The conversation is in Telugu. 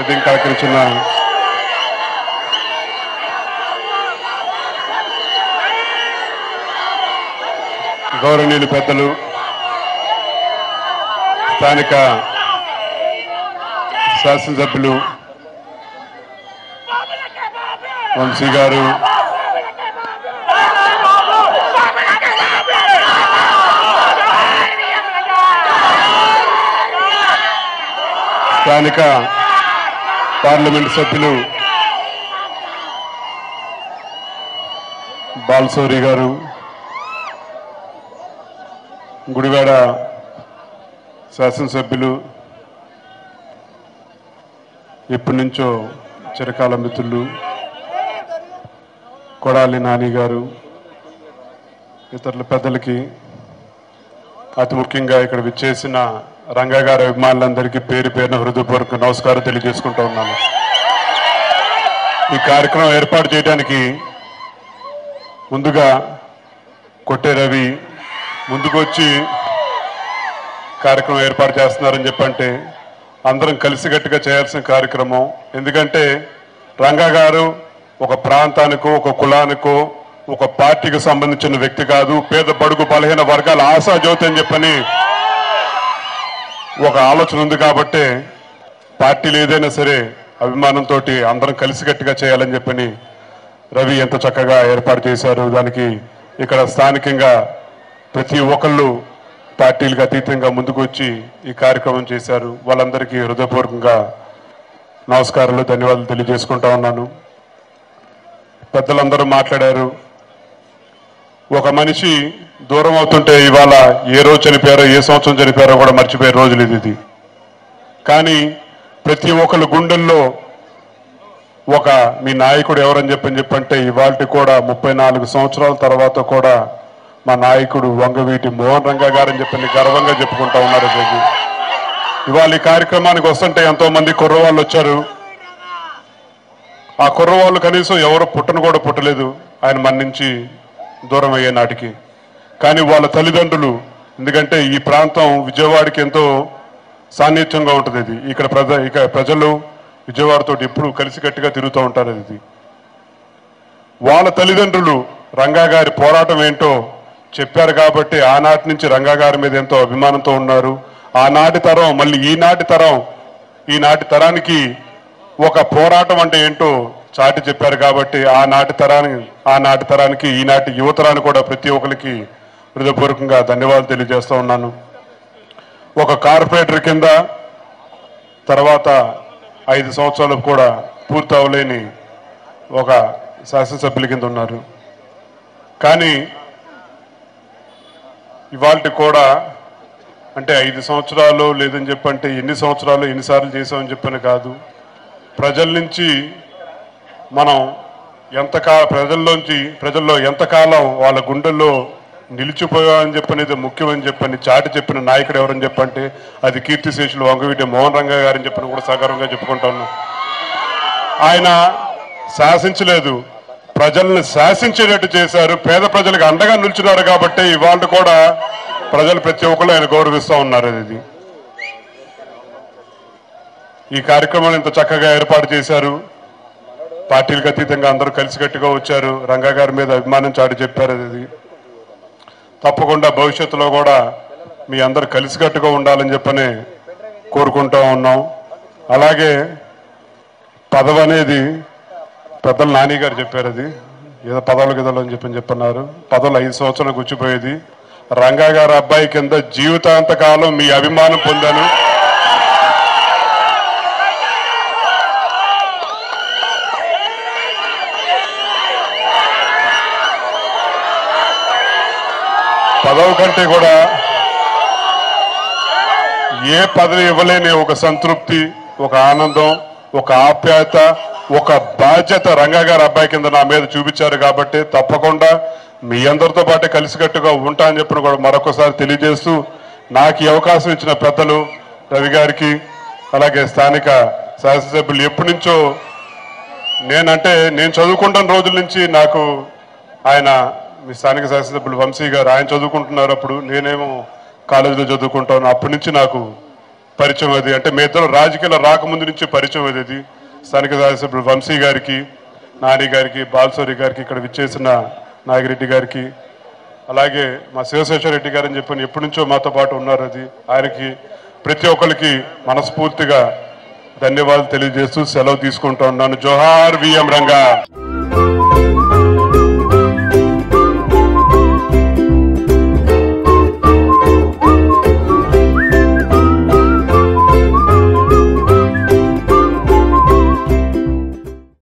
వేదిక కలకరించిన గౌరవనీయులు పెద్దలు స్థానిక శాసనసభ్యులు వంశీ గారు స్థానిక పార్లమెంట్ సభ్యులు బాలసౌరి గారు గుడివాడ శాసనసభ్యులు ఎప్పటి నుంచో చిరకాల మిత్రులు కొడాలి నాని గారు ఇతరుల పెద్దలకి అతి ముఖ్యంగా ఇక్కడ విచ్చేసిన రంగా గారి అభిమానులందరికీ పేరు పేరున హృదయపూర్వక నమస్కారం తెలియజేసుకుంటూ ఉన్నాను. ఈ కార్యక్రమం ఏర్పాటు చేయడానికి ముందుగా కొట్టే రవి ముందుకు వచ్చి కార్యక్రమం ఏర్పాటు చేస్తున్నారని చెప్పంటే అందరం కలిసికట్టుగా చేయాల్సిన కార్యక్రమం. ఎందుకంటే రంగా గారు ఒక ప్రాంతానికో ఒక కులానికో ఒక పార్టీకి సంబంధించిన వ్యక్తి కాదు. పేద బడుగు బలహీన వర్గాల ఆశా జ్యోతి అని చెప్పని ఒక ఆలోచన ఉంది కాబట్టే పార్టీలు ఏదైనా సరే అభిమానంతో అందరం కలిసికట్టుగా చేయాలని చెప్పని రవి ఎంత చక్కగా ఏర్పాటు చేశారు. దానికి ఇక్కడ స్థానికంగా ప్రతి ఒక్కళ్ళు పార్టీలకు అతీతంగా ముందుకు వచ్చి ఈ కార్యక్రమం చేశారు. వాళ్ళందరికీ హృదయపూర్వకంగా నమస్కారాలు ధన్యవాదాలు తెలియజేసుకుంటా ఉన్నాను. పెద్దలందరూ మాట్లాడారు. ఒక మనిషి దూరం అవుతుంటే ఇవాళ ఏ రోజు చనిపోయారో ఏ సంవత్సరం చనిపోయారో కూడా మర్చిపోయే రోజులు ఇది ఇది. కానీ ప్రతి ఒక్కరి గుండెల్లో ఒక మీ నాయకుడు ఎవరని చెప్పని చెప్పంటే ఇవాళ కూడా ముప్పై నాలుగు సంవత్సరాల తర్వాత కూడా మా నాయకుడు వంగవీటి మోహన్ రంగా గారని చెప్పని గర్వంగా చెప్పుకుంటా ఉన్నారు రోజు ఇవాళ ఈ కార్యక్రమానికి వస్తుంటే ఎంతో మంది కుర్రవాళ్ళు వచ్చారు. ఆ కుర్రవాళ్ళు కనీసం ఎవరు పుట్టను కూడా పుట్టలేదు. ఆయన మన నుంచి దూరం అయ్యే నాటికి. కానీ వాళ్ళ తల్లిదండ్రులు ఎందుకంటే ఈ ప్రాంతం విజయవాడకి ఎంతో సాన్నిధ్యంగా ఉంటుంది ఇది. ఇక్కడ ప్రజ ఇక ప్రజలు విజయవాడతో ఎప్పుడు కలిసికట్టుగా తిరుగుతూ ఉంటారు ఇది. వాళ్ళ తల్లిదండ్రులు రంగా గారి పోరాటం ఏంటో చెప్పారు కాబట్టి ఆనాటి నుంచి రంగా గారి మీద ఎంతో అభిమానంతో ఉన్నారు. ఆనాటి తరం మళ్ళీ ఈనాటి తరం ఈనాటి తరానికి ఒక పోరాటం అంటే ఏంటో చాటి చెప్పారు కాబట్టి ఆనాటి తరానికి ఆనాటి తరానికి ఈనాటి యువతరాన్ని కూడా ప్రతి ఒక్కరికి హృదయపూర్వకంగా ధన్యవాదాలు తెలియజేస్తూ ఉన్నాను. ఒక కార్పొరేటర్ కింద తర్వాత ఐదు సంవత్సరాలు కూడా పూర్తి అవ్వలేని ఒక శాసనసభ్యుల కింద ఉన్నారు. కానీ ఇవాళ కూడా అంటే ఐదు సంవత్సరాలు లేదని చెప్పంటే ఎన్ని సంవత్సరాలు ఎన్నిసార్లు చేసామని చెప్పని కాదు. ప్రజల నుంచి మనం ఎంతకాల ప్రజల్లోంచి ప్రజల్లో ఎంతకాలం వాళ్ళ గుండెల్లో నిలిచిపోయామని చెప్పనేది ముఖ్యమని చెప్పని చాటి చెప్పిన నాయకుడు ఎవరని చెప్పంటే అది కీర్తిశేషులు వంగవీటి మోహన్ రంగ గారని చెప్పని కూడా సగర్వంగా చెప్పుకుంటాను ఆయన శాసించలేదు. ప్రజల్ని శాసించేటట్టు చేశారు. పేద ప్రజలకు అండగా నిల్చున్నారు కాబట్టి ఇవాళ కూడా ప్రజలు ప్రతి ఒక్కరు ఆయన గౌరవిస్తూ ఉన్నారు ఇది. ఈ కార్యక్రమాన్ని ఇంత చక్కగా ఏర్పాటు చేశారు. పార్టీలకు అతీతంగా అందరూ కలిసికట్టుగా వచ్చారు. రంగా గారి మీద అభిమానం చాటి చెప్పారు అది. తప్పకుండా భవిష్యత్తులో కూడా మీ అందరు కలిసికట్టుగా ఉండాలని చెప్పని కోరుకుంటూ ఉన్నాం. అలాగే పదవి అనేది పెద్దలు నాని గారు చెప్పారు అది. ఏదో పదవులు గదలు అని చెప్పని చెప్పన్నారు. పదవులు ఐదు సంవత్సరాలు గుచ్చిపోయేది రంగా గారి అబ్బాయి కింద జీవితాంతకాలం మీ అభిమానం పొందాను. పదవి కంటే కూడా ఏ పదవి ఇవ్వలేని ఒక సంతృప్తి ఒక ఆనందం ఒక ఆప్యాయత ఒక బాధ్యత రంగా గారి అబ్బాయి కింద నా మీద చూపించారు కాబట్టి తప్పకుండా మీ అందరితో పాటే కలిసికట్టుగా ఉంటా అని చెప్పిన కూడా మరొకసారి తెలియజేస్తూ నాకు ఈ అవకాశం ఇచ్చిన పెద్దలు రవి గారికి అలాగే స్థానిక శాసనసభ్యులు ఎప్పటి నుంచో నేనంటే నేను చదువుకుంటున్న రోజుల నుంచి నాకు ఆయన మీ స్థానిక శాసనసభ్యులు వంశీ గారు ఆయన చదువుకుంటున్నారు అప్పుడు నేనేమో కాలేజీలో చదువుకుంటాను. అప్పటి నుంచి నాకు పరిచయం అది అంటే మీ ఇద్దరు రాజకీయాలు రాకముందు నుంచి పరిచయం అది అది స్థానిక శాసనసభ్యులు వంశీ గారికి నాని గారికి బాలసూరి గారికి ఇక్కడ విచ్చేసిన నాగిరెడ్డి గారికి అలాగే మా శివశేషర రెడ్డి గారు అని చెప్పని ఎప్పటి నుంచో మాతో పాటు ఉన్నారు అది. ఆయనకి ప్రతి ఒక్కరికి మనస్ఫూర్తిగా ధన్యవాదాలు తెలియజేస్తూ సెలవు తీసుకుంటా ఉన్నాను. జోహార్ విఎం రంగా.